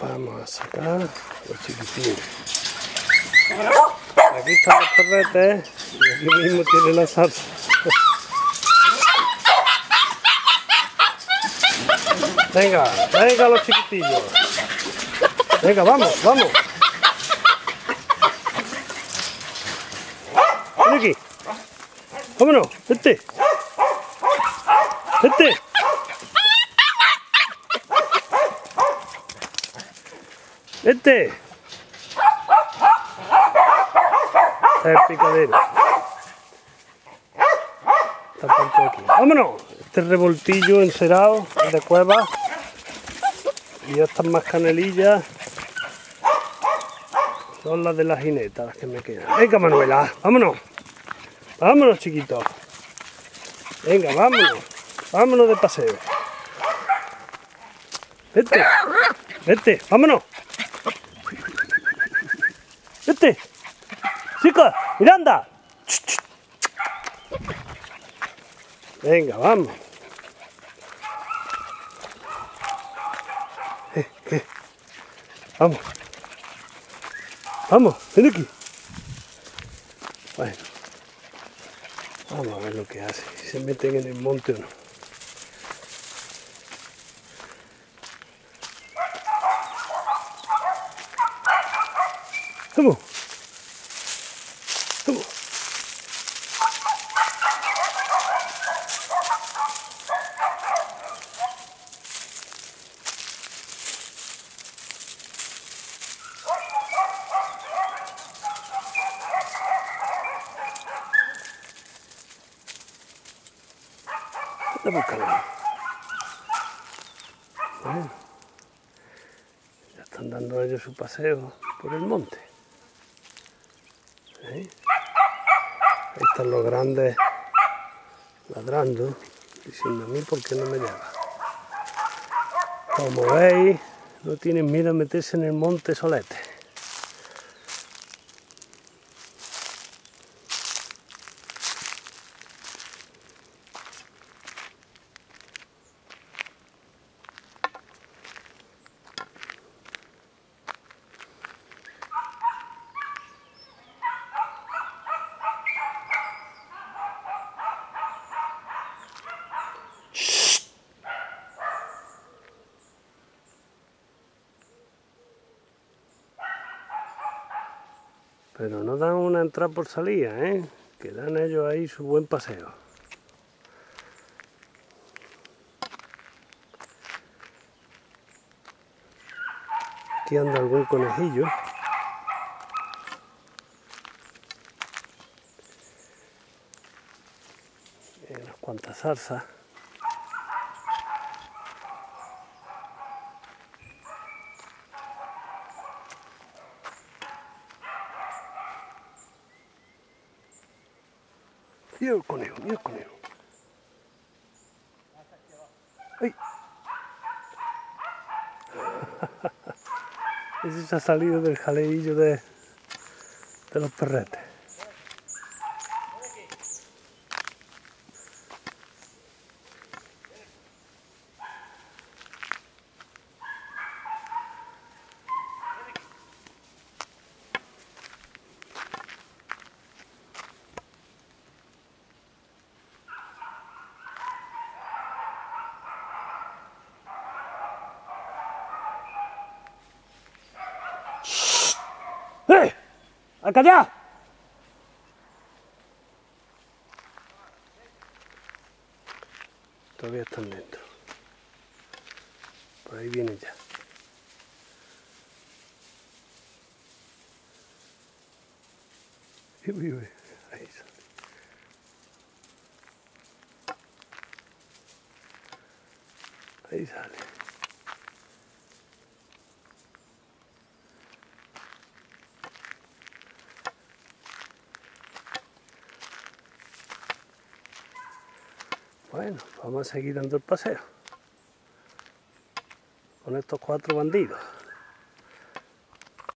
Vamos a sacar los chiquitines. Aquí están los perretes y aquí mismo tiene la salsa. Venga, venga los chiquitillos. Venga, vamos, vamos. Ven aquí. Vámonos, vete. Vete. Vete. Este es el picadero. De aquí. Vámonos. Este revoltillo encerado de cueva. Y estas más canelillas son las de la jineta, las que me quedan. Venga, Manuela, vámonos. Vámonos, chiquitos. Venga, vámonos. Vámonos de paseo. Vete. Vete, vámonos. Vete. Chica, Miranda. Venga, vamos. Eh, eh. Vamos. Vamos, ven aquí. Bueno. Vamos a ver lo que hace. Si se meten en el monte o no. Ya están dando ellos su paseo por el monte. Ahí están los grandes ladrando, diciendo a mí por qué no me llama. Como veis, no tienen miedo a meterse en el monte solete. Pero no dan una entrada por salida, ¿eh? Que dan ellos ahí su buen paseo. Aquí anda algún conejillo. Unas cuantas zarzas. Mira el conejo, mira el conejo. Ese se ha salido del jaleillo de los perretes. ¡Eh! ¡A callar! Todavía están dentro. Por ahí vienen ya. Uy, uy, Ahí sale. Ahí sale. Bueno, vamos a seguir dando el paseo con estos cuatro bandidos.